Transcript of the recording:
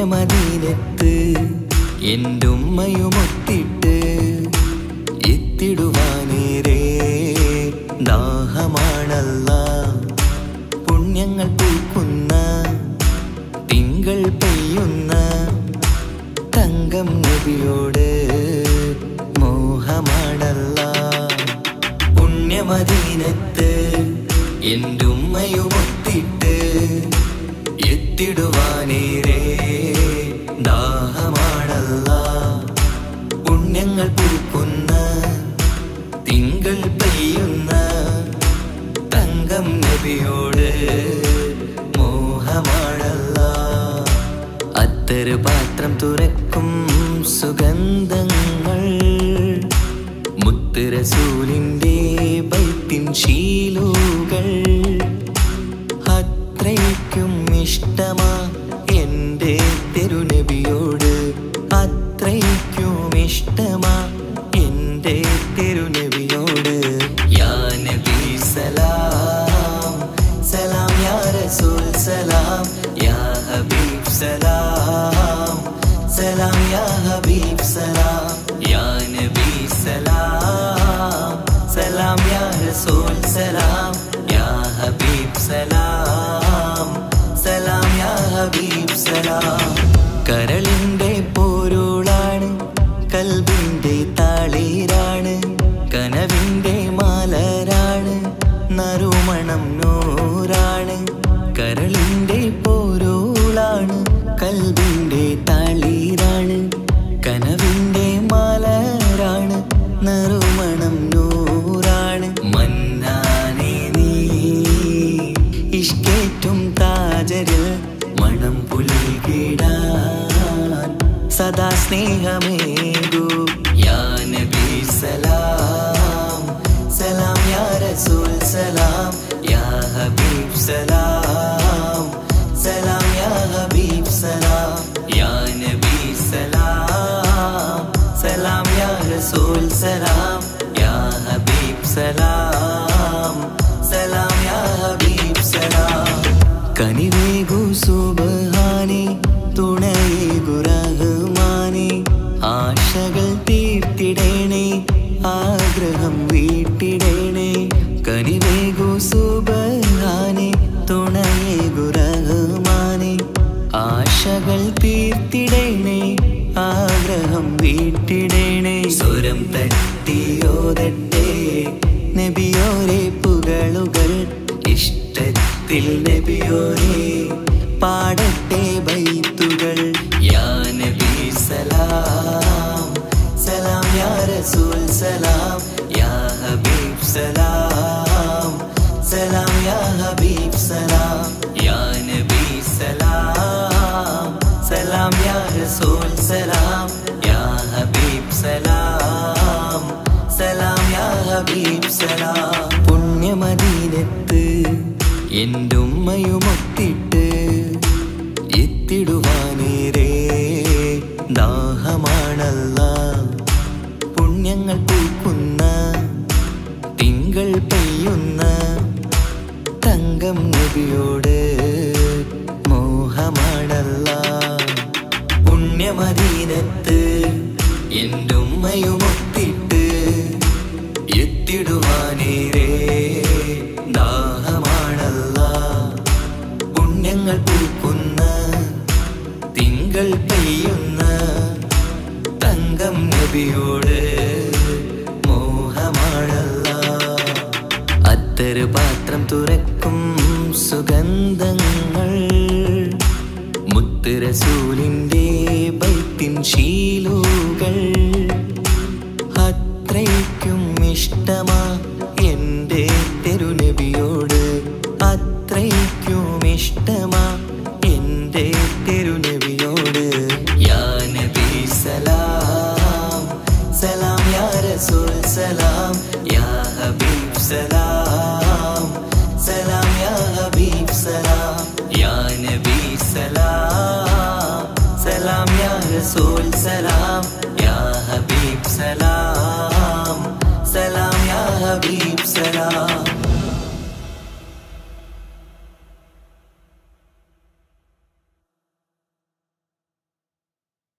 പുണ്യമദീനത്ത് എന്റെ ഉമ്മയുമൊത്തിട്ട് എത്തിടുവാനേരേ ദാഹമാണല്ല. പുണ്യങ്ങൾ പൂക്കുന്ന തിങ്കൾ പെയ്യുന്ന തങ്കം നബിയോട് മോഹമാണല്ല. പുണ്യമദീനത്ത് എന്റെ ഉമ്മയുമൊത്തിട്ട് എത്തിടുവാനേരേ നബിയോട് മോഹമാണല്ല. അത്തൊരു പാത്രം തുറക്കും സുഗന്ധങ്ങൾ. മുത്തുരസൂലിന്റെ യാ ഹബീബ് സലാം. കരളിന്റെ പോരുളാണ് കൽബിന്റെ താളീരാണ് കനവിന്റെ മാലരാണ് നറുമണം നൂറാണ്. കരളിന്റെ പോരുളാണ് കൽബിന്റെ താളീരാണ് കനവിന്റെ മാലരാണ് നറുമണം നൂറാണ്. മന്നാനേ നീ ഇഷ്കേറ്റും താജരിൽ മണം പുൽകിടാൻ സദാ സ്നേഹമേകൂ. യാ നബി സലാം. സലാം യാ റസൂൽ സലാം. യാ ഹബീബ് സലാം. സലാം യാ ഹബീബ് സലാം. യാ നബി സലാം. സലാം യാ റസൂൽ സലാം. യാ ഹബീബ് സലാം. സലാം യാ ഹബീബ് സലാം. കനിവേഗു സുബഹാനെ തുണയേകു റഹ്മാനെ ആശകൾ തീർത്തിടേണേ ആഗ്രഹം വീട്ടിടേണേ. കനിവേഗു സുബഹാനെ തുണയേകു റഹ്മാനെ ആശകൾ തീർത്തിടേണേ ആഗ്രഹം വീട്ടിടേണേ. സ്വരം തട്ടിയോതട്ടേ നബിയോരെ പുകളുകൾ ഇഷ്ടത്തിൽ നബിയോരെ പാടട്ടെ ബൈത്തുകൾ യാ നബി സലാം സലാം യാ റസൂൽ സലാം യാ ഹബീബ് സലാം സലാം യാ ഹബീബ് സലാം യാ നബി സലാം സലാം യാ റസൂൽ സലാം യാ ഹബീബ് സലാം സലാം യാ ഹബീബ് സലാം പുണ്യമദീനത്ത് എന്റെ ഉമ്മയുമൊത്തിട്ട് പുണ്യങ്ങൾ പൂക്കുന്ന തിങ്കൾ പെയ്യുന്ന തങ്കം നബിയോട് മോഹമാണല്ല. പുണ്യമദീനത്ത് എന്റെ ഉമ്മയുമൊത്തിട്ട് എത്തിടുവാനേരേ ദാഹമാണല്ല. പുണ്യങ്ങൾ പൂക്കുന്ന തിങ്കൾ പെയ്യുന്ന തങ്കം നബിയോട് അത്തര് പാത്രം തുറക്കും സുഗന്ധങ്ങൾ. മുത്തുരസൂലിന്റെ ബൈത്തിൻ ശീലുകൾ. അത്രയ്ക്കും ഇഷ്ടമാ എന്റെ തെരുനബിയോട്. അത്രയ്ക്കും ഇഷ്ടമാ എന്റെ തെരുനബിയോട്. യാ നബി സലാം സലാം യാ റസൂൽ സലാം യാ ഹബീബ് സലാം. സലാം യാ റസൂൽ സലാം യാ ഹബീബ് സലാം സലാം യാ ഹബീബ് സലാം